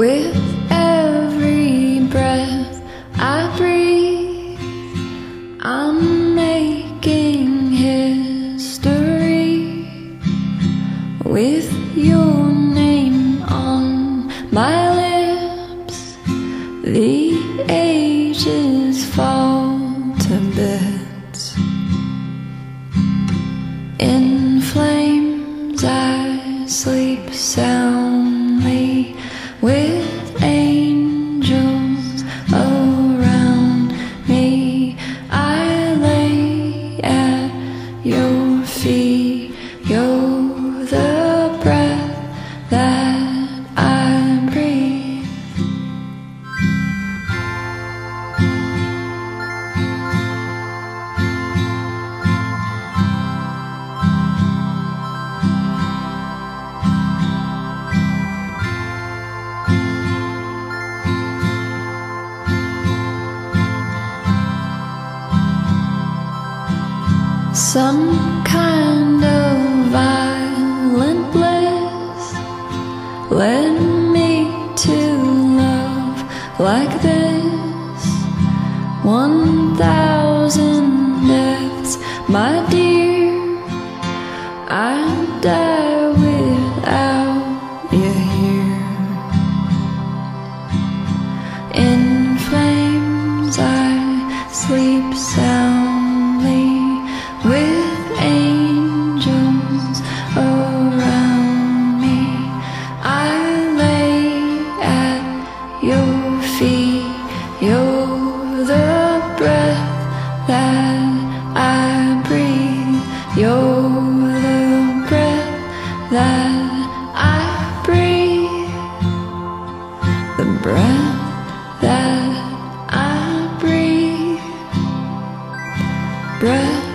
With every breath I breathe, I'm making history. With your name on my lips, the ages fall to bits. In flames, I sleep soundly your feet. Some kind of violent bliss led me to love like this. One thousand deaths, my dear. I'd die without you here. In flames, I sleep soundly your feet. You're the breath that I breathe. You're the breath that I breathe. The breath that I breathe. Breath